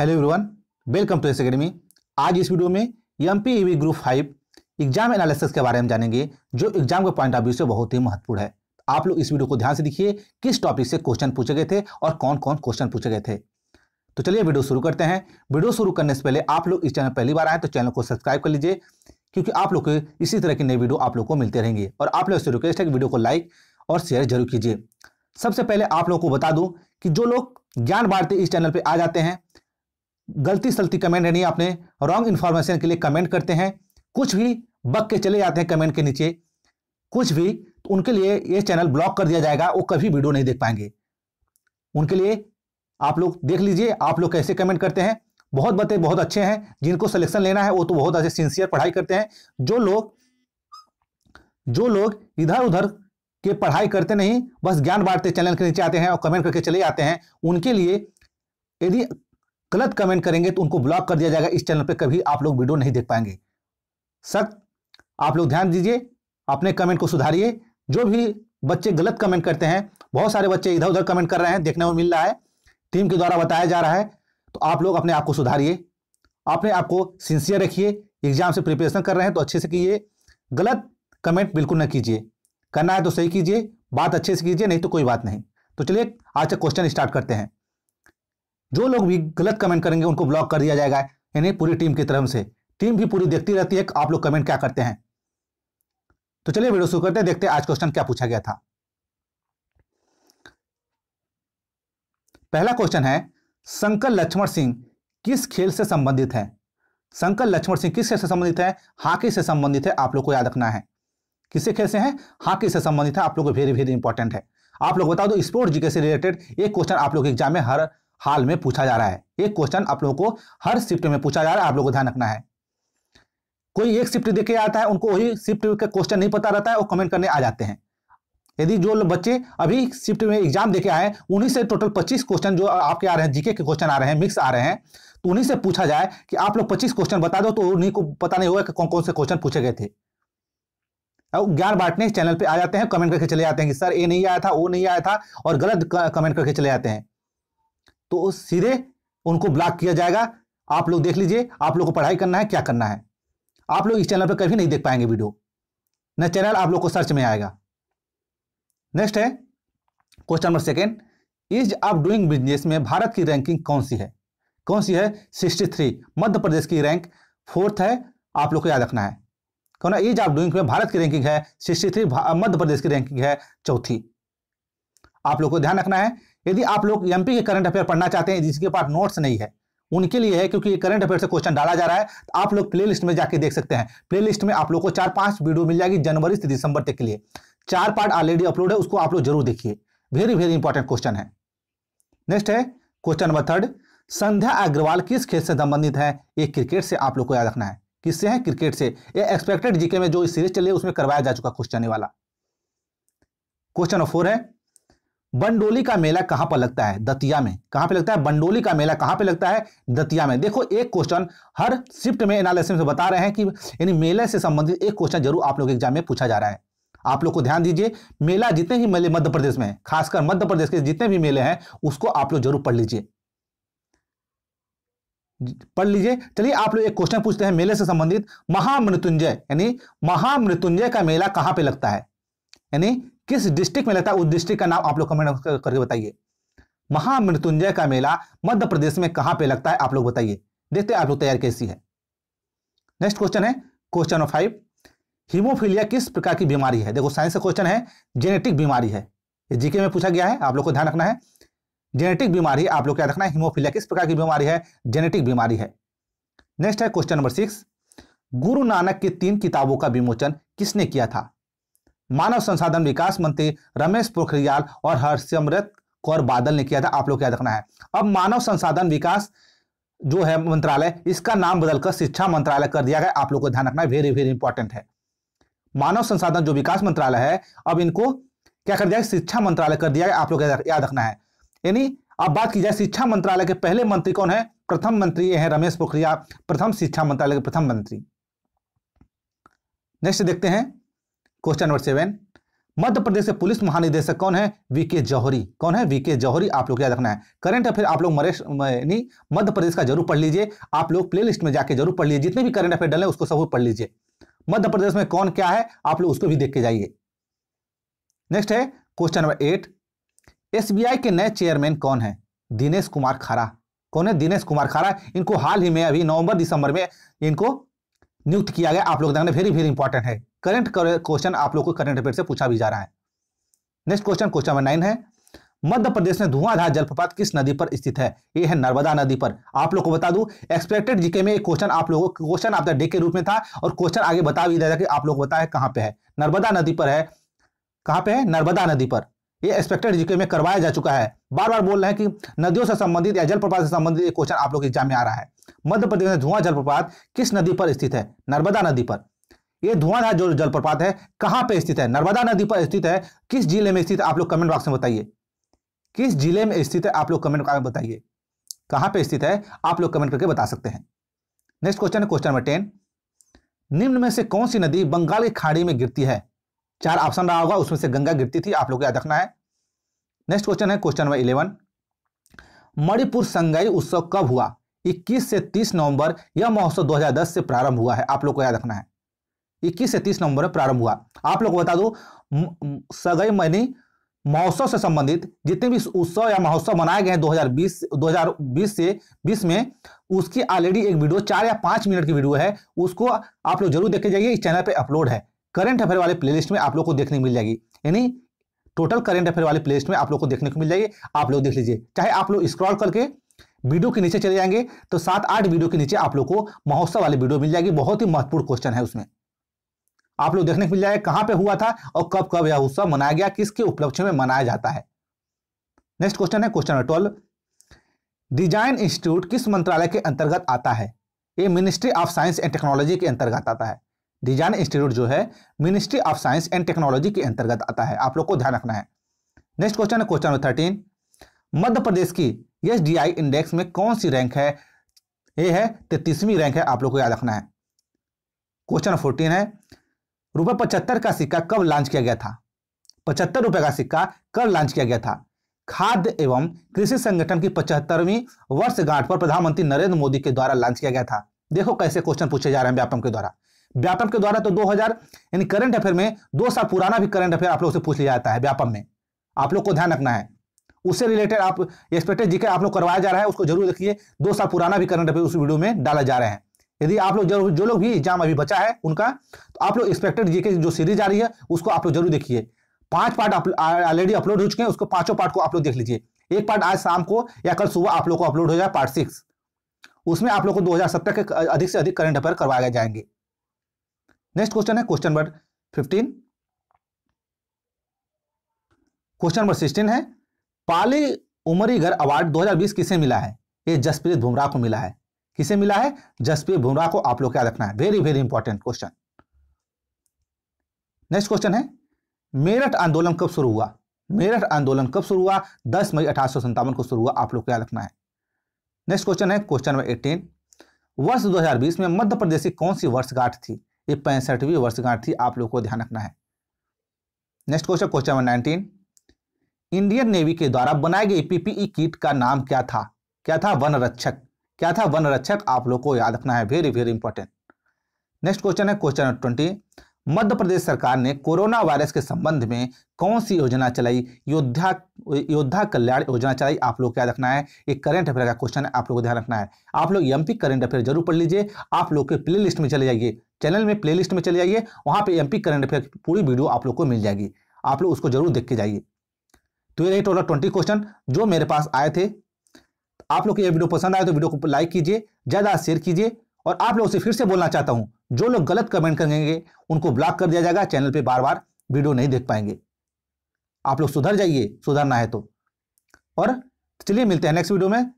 Hello everyone welcome to S academy आज इस video में M P group five exam analysis के बारे में जानेंगे, जो एग्ज़ाम के पॉइंट ऑफ़ व्यू से बहुत ही महत्वपूर्ण है। आप लोग इस वीडियो को ध्यान से देखिए, किस टॉपिक से क्वेश्चन पूछे गए थे और कौन कौन क्वेश्चन पूछे गए थे। तो चलिए वीडियो शुरू करते हैं। वीडियो शुरू करने से पहले आप लोग इस चैनल पहली बार आए तो चैनल को सब्सक्राइब कर लीजिए, क्योंकि आप लोग इसी तरह की नई वीडियो आप लोग को मिलते रहेंगे। और आप लोग से रिक्वेस्ट है कि वीडियो को लाइक और शेयर ज़रूर कीजिए। सबसे पहले आप लोगों को बता दूँ कि जो लोग ज्ञान बांटते इस चैनल पे आ जाते हैं गलती सलती कमेंट यानी अपने रॉन्ग इन्फॉर्मेशन के लिए कमेंट करते हैं। कुछ भी बक के चले जाते हैं कमेंट के नीचे। कुछ भी तो उनके लिए ये चैनल ब्लॉक कर दिया जाएगा, वो कभी वीडियो नहीं देख पाएँगे। उनके लिए आप लोग देख लीजिए, आप लोग कैसे कमेंट करते हैं। बहुत बच्चे बहुत अच्छे हैं। जिनको सिलेक्शन लेना है, वो तो बहुत अच्छे सिंसियर पढ़ाई करते हैं। जो लोग जो लोग इधर उधर के पढ़ाई करते नहीं, बस ज्ञान बांटते चैनल के नीचे आते हैं और कमेंट करके चले जाते हैं, उनके लिए यदि गलत कमेंट करेंगे तो उनको ब्लॉक कर दिया जाएगा। इस चैनल पर कभी आप लोग वीडियो नहीं देख पाएँगे। सख्त आप लोग ध्यान दीजिए, अपने कमेंट को सुधारिए। जो भी बच्चे गलत कमेंट करते हैं, बहुत सारे बच्चे इधर उधर कमेंट कर रहे हैं, देखने को मिल रहा है टीम के द्वारा बताया जा रहा है तो आप लोग अपने आप को सुधारिए। अपने आप को सिंसियर रखिए एग्ज़ाम से प्रिपरेशन कर रहे हैं तो अच्छे से कीजिए। गलत कमेंट बिल्कुल न कीजिए। करना है तो सही कीजिए, बात अच्छे से कीजिए, नहीं तो कोई बात नहीं। तो चलिए, आज का क्वेश्चन स्टार्ट करते हैं। जो लोग भी गलत कमेंट करेंगे, उनको ब्लॉक कर दिया जाएगा, यानी पूरी टीम की तरफ़ से। टीम भी पूरी देखती रहती है आप लोग कमेंट क्या करते हैं। तो चलिए वीडियो शुरू करते हैं, देखते हैं आज क्वेश्चन क्या पूछा गया था। पहला क्वेश्चन है शंकर लक्ष्मण सिंह किस खेल से संबंधित है? शंकर लक्ष्मण सिंह किस खेल से संबंधित है? हॉकी से संबंधित है, आप लोग को याद रखना है। किससे खेल से है? हॉकी से संबंधित है, आप लोग को वेरी वेरी इंपॉर्टेंट है। आप लोग बता दो स्पोर्ट जीके से रिलेटेड एक क्वेश्चन आप लोग एग्ज़ाम में हर हाल में पूछा जा रहा है। एक क्वेश्चन आप लोगों को हर शिफ्ट में पूछा जा रहा है, आप लोगों को ध्यान रखना है। कोई एक शिफ्ट देखे आता है, उनको वही शिफ्ट का क्वेश्चन नहीं पता रहता है वो कमेंट करने आ जाते हैं। यदि जो बच्चे अभी शिफ्ट में एग्ज़ाम देके आए उन्हीं से टोटल 25 क्वेश्चन जो आपके आ रहे हैं जीके के क्वेश्चन आ रहे हैं मिक्स आ रहे हैं तो उन्हीं से पूछा जाए कि आप लोग 25 क्वेश्चन बता दो तो उन्हीं को पता नहीं होगा कि कौन कौन से क्वेश्चन पूछे गए थे। अब ज्ञान बांटने चैनल पे आ जाते हैं कमेंट करके चले जाते हैं कि, सर, ये नहीं आया था, वो नहीं आया था, और गलत कमेंट करके चले जाते हैं। तो सीधे उनको ब्लॉक किया जाएगा। आप लोग देख लीजिए, आप लोग को पढ़ाई करना है, क्या करना है? आप लोग इस चैनल पर कभी नहीं देख पाएँगे वीडियो न चैनल आप लोग को सर्च में आएगा। नेक्स्ट है question number second ease of doing business में भारत की रैंकिंग कौन सी है? कौन सी है? 63 मध्य प्रदेश की रैंक फोर्थ है, आप लोग को याद रखना है। कौन है? इज़ ऑफ़ डूइंग में भारत की रैंकिंग है 63 मध्य प्रदेश की रैंकिंग है, चौथी। आप लोग को ध्यान रखना है यदि आप लोग एमपी के करंट अफेयर पढ़ना चाहते हैं, जिसके पास नोट्स नहीं है, उनके लिए है, क्योंकि करंट अफेयर से क्वेश्चन डाला जा रहा है तो आप लोग प्ले लिस्ट में जाके देख सकते हैं। प्ले लिस्ट में आप लोग को चार पाँच वीडियो मिल जाएगी जनवरी से दिसंबर तक के लिए। चार पार्ट ऑलरेडी अपलोड है, उसको आप लोग ज़रूर देखिए। वेरी वेरी इंपॉर्टेंट क्वेश्चन है। नेक्स्ट है question number third Sandhya Agarwal किस खेल से संबंधित है? ये क्रिकेट से आप लोग को याद रखना है। किससे है? क्रिकेट से। ये एक्सपेक्टेड जीके में जो सीरीज़ चली है, उसमें करवाया जा चुका क्वेश्चन वाला। क्वेश्चन नंबर फोर है बंडोली का मेला कहाँ पर लगता है? दतिया में। कहाँ पे लगता है? बंडोली का मेला कहाँ पे लगता है? दतिया में। देखो, एक क्वेश्चन हर शिफ्ट में एनालिसिस में बता रहे हैं कि यानी मेले से संबंधित एक क्वेश्चन ज़रूर आप लोग एग्ज़ाम में पूछा जा रहा है। आप लोग को ध्यान दीजिए, मेला जितने भी मेले मध्य प्रदेश में खासकर मध्य प्रदेश के जितने भी मेले हैं, उसको आप लोग ज़रूर पढ़ लीजिए। पढ़ लीजिए। चलिए, आप लोग एक क्वेश्चन पूछते हैं मेले से संबंधित। महामृत्युंजय, यानी महामृत्युंजय का मेला कहाँ पे लगता है? यानी किस डिस्ट्रिक्ट में लगता है, उस डिस्ट्रिक्ट का नाम आप लोग कमेंट करके बताइए। महामृत्युंजय का मेला मध्य प्रदेश में कहाँ पे लगता है, आप लोग बताइए। देखते हैं आप लोग तैयार कैसी है। नेक्स्ट क्वेश्चन है क्वेश्चन नंबर फाइव हीमोफीलिया किस प्रकार की बीमारी है? देखो साइंस का क्वेश्चन है जेनेटिक बीमारी है। जीके में पूछा गया है, आप लोग को ध्यान रखना है। जेनेटिक बीमारी, आप लोग क्या रखना है? हीमोफीलिया किस प्रकार की बीमारी है? जेनेटिक बीमारी है। नेक्स्ट है question number six Guru Nanak की तीन किताबों का विमोचन किसने किया था? मानव संसाधन विकास मंत्री रमेश पोखरियाल और हर्षमृत कौर बादल ने किया था। आप लोग याद रखना है? अब मानव संसाधन विकास जो है मंत्रालय, इसका नाम बदलकर शिक्षा मंत्रालय कर दिया गया। आप लोग को ध्यान रखना है वेरी वेरी इंपॉर्टेंट है। मानव संसाधन जो विकास मंत्रालय है, अब इनको क्या कर दिया शिक्षा मंत्रालय कर दिया गया। आप लोग याद रखना है। यानी अब बात की जाए, शिक्षा मंत्रालय के पहले मंत्री कौन है? प्रथम मंत्री है रमेश पोखरियाल, प्रथम शिक्षा मंत्रालय के प्रथम मंत्री। नेक्स्ट देखते हैं। Question number seven Madhya Pradesh के पुलिस महानिदेशक कौन है? वीके जौहरी कौन है? वीके जौहरी आप लोग याद रखना है। करंट अफेयर आप लोग मरेश मध्य प्रदेश का ज़रूर पढ़ लीजिए। आप लोग प्ले में जाके ज़रूर पढ़ लीजिए। जितने भी करंट अफेयर डले उसको सब पढ़ लीजिए। मध्य प्रदेश में कौन क्या है? आप लोग उसको भी देख के जाइए। नेक्स्ट है क्वेश्चन नंबर एट एसबीआई के नए चेयरमैन कौन है? दिनेश कुमार खारा। कौन है? दिनेश कुमार खारा। इनको हाल ही में, अभी नवंबर दिसंबर में इनको नियुक्त किया गया। आप लोग देखना वेरी वेरी इंपॉर्टेंट है। करंट क्वेश्चन आप लोग को करंट अफेयर से पूछा भी जा रहा है। Next question question number nine है। मध्य प्रदेश में धुआंधार जलप्रपात किस नदी पर स्थित है? ये है नर्मदा नदी पर। आप लोग को बता दूँ एक्सपेक्टेड जीके में क्वेश्चन आप लोगों को क्वेश्चन आपका डे के रूप में था और क्वेश्चन आगे बता भी दिया कि आप लोग बताए कहाँ पे है। नर्मदा नदी पर है। कहाँ पे है? नर्मदा नदी पर। ये एक्सपेक्टेड जीके में करवाया जा चुका है। बार बार बोल रहे हैं कि नदियों से संबंधित या जलप्रपात से संबंधित क्वेश्चन आप लोग एग्ज़ाम में आ रहा है। मध्य प्रदेश में धुआँ जलप्रपात किस नदी पर स्थित है? नर्मदा नदी पर। यह धुआंधार जो जलप्रपात है। कहाँ पे स्थित है? नर्मदा नदी पर स्थित है। किस ज़िले में स्थित है? आप लोग कमेंट बॉक्स में बताइए। किस ज़िले में स्थित है? आप लोग कमेंट बॉक्स में बताइए। कहाँ पे स्थित है? आप लोग कमेंट करके बता सकते हैं। नेक्स्ट क्वेश्चन है क्वेश्चन नंबर टेन निम्न में से कौन सी नदी बंगाल की खाड़ी में गिरती है? चार ऑप्शन रहा होगा, उसमें से गंगा गिरती थी, आप लोग याद रखना है। नेक्स्ट क्वेश्चन है question number eleven Manipur Sangai उत्सव कब हुआ? 21 से 30 नवंबर, यह महोत्सव 2010 से प्रारंभ हुआ है, आप लोग को याद रखना है। 21 से 30 नवंबर में प्रारंभ हुआ। आप लोग बता दो सगई मनी महोत्सव से संबंधित जितने भी उत्सव या महोत्सव मनाए गए हैं 2020 2020 से 20 में, उसकी ऑलरेडी एक वीडियो चार या पाँच मिनट की वीडियो है। उसको आप लोग ज़रूर देखे जाइए, इस चैनल पे अपलोड है। करंट अफेयर वाले प्लेलिस्ट में आप लोग को देखने को मिल जाएगी। यानी टोटल करंट अफेयर वाले प्लेलिस्ट में आप लोग को देखने को मिल जाएगी। आप लोग देख लीजिए, चाहे आप लोग स्क्रॉल करके वीडियो के नीचे चले जाएँगे तो सात आठ वीडियो के नीचे आप लोग को महोत्सव वाली वीडियो मिल जाएगी। बहुत ही महत्वपूर्ण क्वेश्चन है उसमें। आप लोग देखने को मिल जाएगा कहाँ पे हुआ था और कब कब यह उत्सव मनाया गया, किसके उपलक्ष्य में मनाया जाता है? नेक्स्ट क्वेश्चन है question number twelve design institute किस मंत्रालय के अंतर्गत आता है? ये ministry of science and technology के अंतर्गत आता है। डिज़ाइन इंस्टीट्यूट जो है ministry of science and technology के अंतर्गत आता है। आप लोग को ध्यान रखना है। नेक्स्ट क्वेश्चन है question number thirteen Madhya Pradesh की एस इंडेक्स में कौन सी रैंक है? ये है, तैतीसवीं रैंक है, आप लोग को याद रखना है। क्वेश्चन फोर्टीन है रुपए पचहत्तर का सिक्का कब लॉन्च किया गया था? पचहत्तर रुपए का सिक्का कब लॉन्च किया गया था? खाद्य एवं कृषि संगठन की पचहत्तरवीं वर्षगांठ पर प्रधानमंत्री नरेंद्र मोदी के द्वारा लॉन्च किया गया था। देखो कैसे क्वेश्चन पूछे जा रहे हैं व्यापम के द्वारा। व्यापम के द्वारा तो 2000 यानी करंट अफेयर में दो साल पुराना भी करंट अफेयर आप लोग से पूछ लिया जाता है व्यापम में। आप लोग को ध्यान रखना है। उससे रिलेटेड आप एक्सपेक्टेड जीके आप लोग करवाया जा रहा है, उसको ज़रूर देखिए। दो साल पुराना भी करंट अफेयर उस वीडियो में डाला जा रहे हैं। यदि आप लोग जो जो लोग भी एग्ज़ाम अभी बचा है उनका तो आप लोग एक्सपेक्टेड जीके जो सीरीज़ आ रही है, उसको आप लोग ज़रूर देखिए। पाँच पार्ट ऑलरेडी अपलोड हो चुके हैं, उसको पाँचों पार्ट को आप लोग देख लीजिए। एक पार्ट आज शाम को या कल सुबह आप लोग को अपलोड हो जाए पार्ट सिक्स उसमें आप लोग को 2070 के अधिक से अधिक करंट अफेयर करवाए जाएँगे। नेक्स्ट क्वेश्चन है question number fifteen question number sixteen है, पाली उमरीगर अवार्ड 2020 किसे मिला है? ये जसप्रीत बुमराह को मिला है। किसे मिला है? जसप्रीत बुमराह को आप लोग क्या रखना है। Very very important question next question है। मेरठ आंदोलन कब शुरू हुआ? मेरठ आंदोलन कब शुरू हुआ? 10 मई अठारह को शुरू हुआ। आप लोग क्या रखना है। नेक्स्ट क्वेश्चन है। क्वेश्चन नंबर एटीन वर्ष 2020 में मध्य प्रदेश की कौन सी वर्षगांठ थी? ये पैंसठवीं वर्षगांठ थी। आप लोग को ध्यान रखना है। Next question question number nineteen Indian navy के द्वारा बनाए गए पीपीई किट का नाम क्या था? क्या था? वन रक्षक क्या था? वन रक्षक, आप लोग को याद रखना है very very important next question है क्वेश्चन ट्वेंटी मध्य प्रदेश सरकार ने कोरोना वायरस के संबंध में कौन सी योजना चलाई? योद्धा योद्धा कल्याण योजना चलाई, आप लोग क्या रखना है। एक करंट अफेयर का क्वेश्चन है, आप लोग को ध्यान रखना है। आप लोग एमपी करंट अफेयर ज़रूर पढ़ लीजिए। आप लोग के प्ले लिस्ट में चले जाइए। चैनल में प्ले लिस्ट में चले जाइए। वहाँ पे एमपी करंट अफेयर की पूरी वीडियो आप लोग को मिल जाएगी। आप लोग उसको ज़रूर देख के जाइए। तो ये रही टोटल ट्वेंटी क्वेश्चन जो मेरे पास आए थे आप लोग को ये वीडियो पसंद आए तो वीडियो को लाइक कीजिए, ज़्यादा शेयर कीजिए और आप लोगों से फिर से बोलना चाहता हूँ, जो लोग गलत कमेंट करेंगे, उनको ब्लॉक कर दिया जाएगा चैनल पर बार बार वीडियो नहीं देख पाएँगे। आप लोग सुधर जाइए, सुधरना है तो। और चलिए मिलते हैं नेक्स्ट वीडियो में।